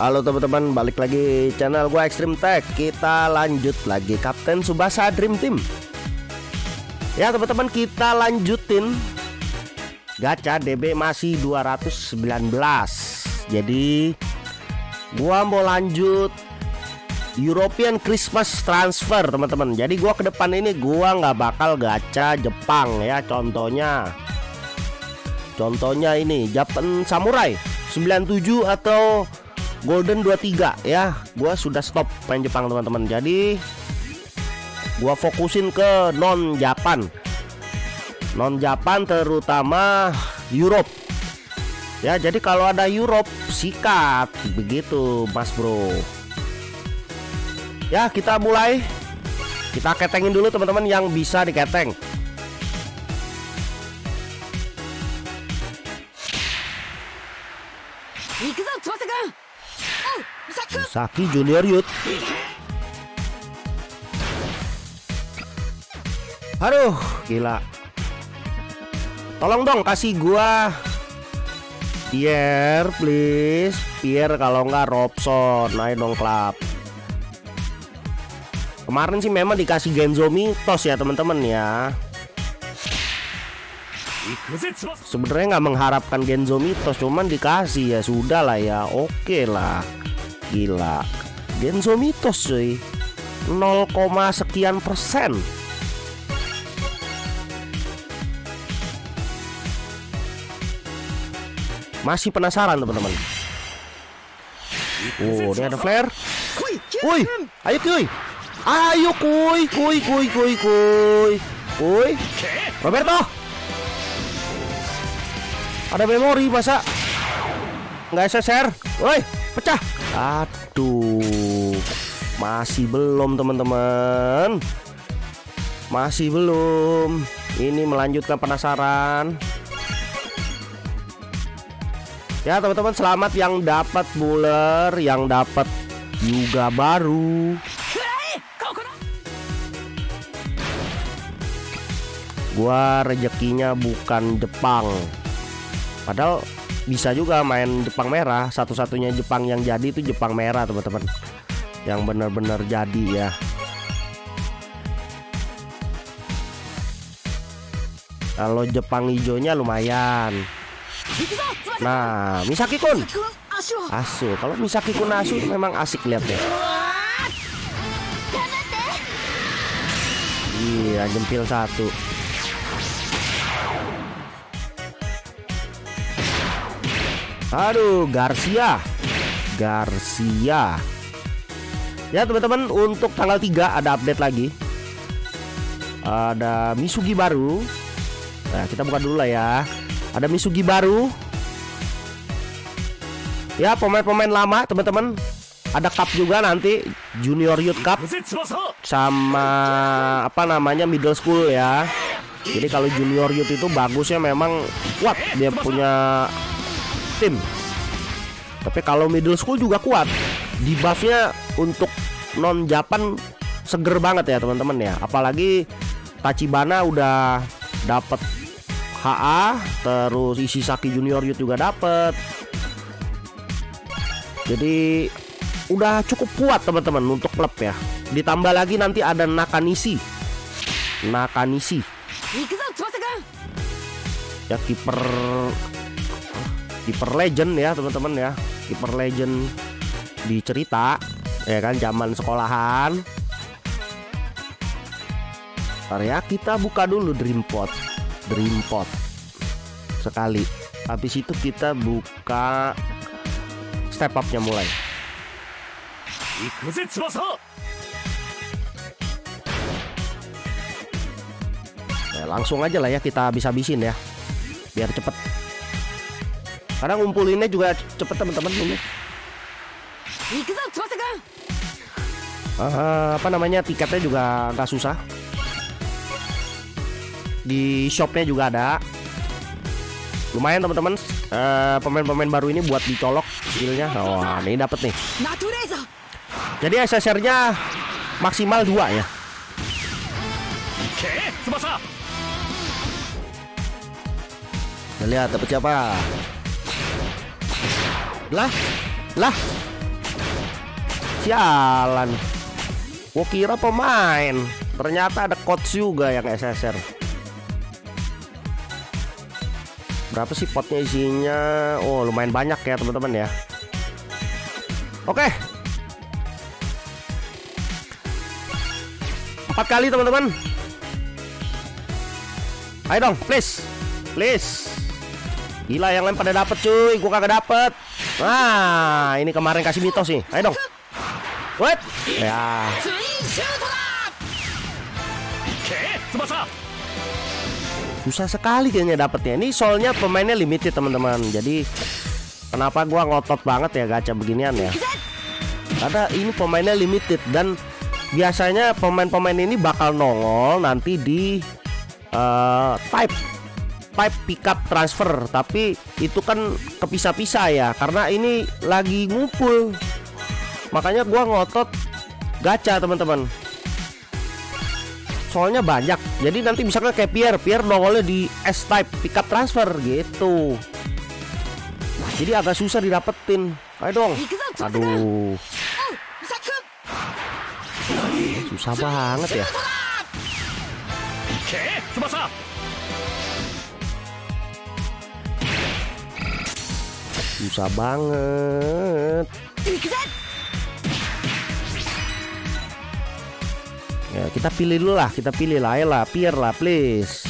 Halo teman-teman, balik lagi channel gua Extreme Tech. Kita lanjut lagi Kapten Subasa Dream Team. Ya teman-teman, kita lanjutin gacha DB masih 219. Jadi gua mau lanjut European Christmas Transfer teman-teman. Jadi gua ke depan ini gua nggak bakal gacha Jepang ya. Contohnya Contohnya ini Japan Samurai 97 atau Golden 23 ya. Gua sudah stop main Jepang teman-teman. Jadi Gua fokusin ke non Japan Non Japan terutama Europe. Ya jadi kalau ada Europe sikat. Begitu mas bro. Ya kita mulai. Kita ketengin dulu teman-teman yang bisa diketeng Saki Junior Youth. Aduh gila. Tolong dong kasih gua. Pierre please. Pierre kalau nggak Robson. Ayo dong klub. Kemarin sih memang dikasih Genzo Mitos ya teman-teman ya Sebenarnya nggak mengharapkan Genzo Mitos Cuman dikasih ya sudah lah ya Oke lah. Gila. Genzo Mitos cuy. 0, sekian persen. Masih penasaran teman-teman? Oh ini ada flare. Woi Ayo kuy Ayo kuy Kuy kuy kuy kuy Kuy Roberto Ada memori masa Nggak SSR Woi pecah. Aduh Masih belum teman-teman. Masih belum. Ini melanjutkan penasaran. Ya teman-teman selamat yang dapat buler Yang dapat juga baru. Gua rezekinya bukan Jepang Padahal bisa juga main Jepang merah. Satu-satunya Jepang yang jadi itu Jepang merah teman-teman. Yang benar-benar jadi ya. Kalau Jepang hijaunya lumayan. Nah Misaki Kun asu. Kalau Misaki Kun asu memang asik lihatnya iya jempil satu Aduh, Garcia. Garcia. Ya, teman-teman, untuk tanggal 3 ada update lagi. Ada Misugi baru. Nah, kita buka dulu lah ya. Ada Misugi baru. Ya, pemain-pemain lama, teman-teman. Ada cup juga nanti Junior Youth Cup sama apa namanya middle school ya. Jadi kalau Junior Youth itu bagusnya memang kuat dia punya tim. Tapi kalau middle school juga kuat. Di buffnya untuk non Japan seger banget ya teman-teman ya. Apalagi Tachibana udah dapat HA terus Ishisaki Junior Youth juga dapat jadi udah cukup kuat teman-teman untuk klub ya. Ditambah lagi nanti ada Nakanishi. Nakanishi. Ya kiper kiper legend ya teman-teman ya. Kiper legend di cerita ya kan zaman sekolahan. Ntar ya kita buka dulu Dreampot Dreampot sekali. Habis itu kita buka step upnya mulai. Nah, langsung aja lah ya kita habis-habisin ya. Biar cepet karena ngumpulinnya juga cepet teman-teman ini. Uh, apa namanya tiketnya juga nggak susah. Di shopnya juga ada. Lumayan teman-teman uh, pemain-pemain baru ini buat dicolok skillnya. Wah oh, ini dapat nih. Jadi SSR-nya maksimal dua ya. Kita lihat dapat siapa lah lah Sialan. Gua kira pemain. Ternyata ada coach juga yang SSR. Berapa sih potnya isinya? Oh, lumayan banyak ya, teman-teman ya. Oke. Empat kali, teman-teman. Ayo dong, please. Please. Gila yang lain pada dapet cuy, gua kagak dapet. Nah, ini kemarin kasih mitos nih. Ayo dong. What? Ya. Susah sekali kayaknya dapetnya. Ini soalnya pemainnya limited teman-teman. Jadi kenapa gua ngotot banget ya gacha beginian ya? Karena ini pemainnya limited dan biasanya pemain-pemain ini bakal nongol nanti di uh, type type pickup transfer tapi itu kan kepisah-pisah ya karena ini lagi ngumpul. Makanya gua ngotot gacha teman-teman. Soalnya banyak jadi nanti misalkan kayak Pierre. Pierre nongolnya di S type pickup transfer gitu. Jadi agak susah didapetin. Ayo dong. Aduh. Susah banget ya susah banget. Ya kita pilih dulu lah kita pilih lah. Lah Pierre lah please.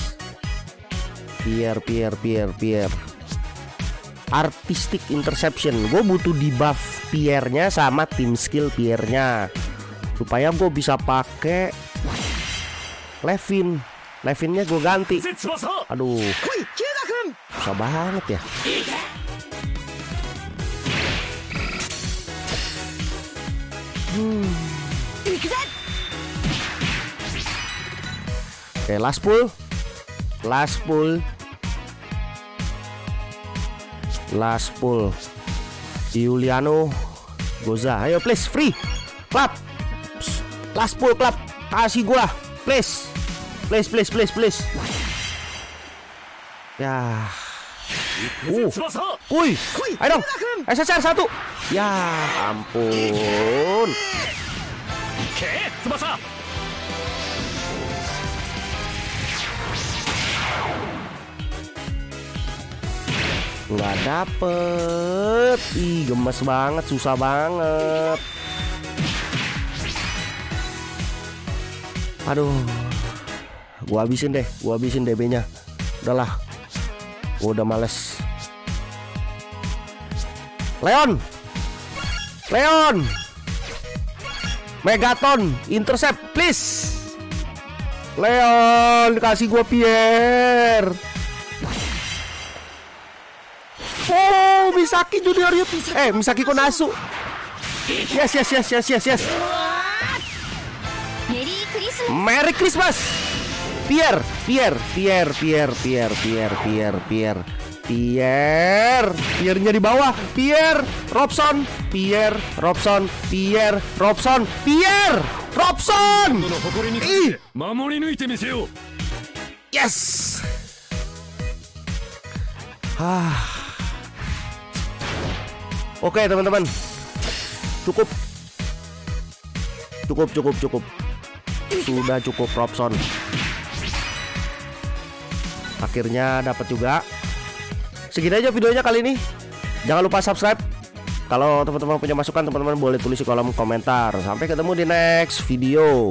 Pierre Pierre Pierre Pierre artistic interception. Gue butuh di buff Pierre-nya sama tim skill Pierre-nya. Supaya gue bisa pakai Levin. Levinnya gue ganti. Aduh. Susah banget ya Oke, last pull. Last pull. Last pull. Giuliano Goza. Ayo please free. Clap. Last pull clap. Kasih gua. Please. Please please please please. Ya. Uh. Kuy. Ayo dong. SSR satu. Ya ampun. Nggak dapet Ih gemes banget Susah banget Aduh Gua habisin deh Gua habisin DB nya Udahlah udah males. Leon! Leon! Megaton Intercept please! Leon Kasih gua Pierre. Oh Misaki Junior Youth. Eh Misaki Konasu. Yes yes yes yes yes yes. Merry Christmas Pier, Pier, Pier, Pier, Pier, Pier, Pier, Pier, Pier, Piernya di bawah. Pier, Robson, Pier, Robson, Pier, Robson, Pier, Robson. Ih. Yes. Ah. Oke, okay, teman-teman. Cukup. Cukup, cukup, cukup. Sudah cukup Robson. Akhirnya dapat juga. Segini aja videonya kali ini. Jangan lupa subscribe. Kalau teman-teman punya masukan teman-teman boleh tulis di kolom komentar. Sampai ketemu di next video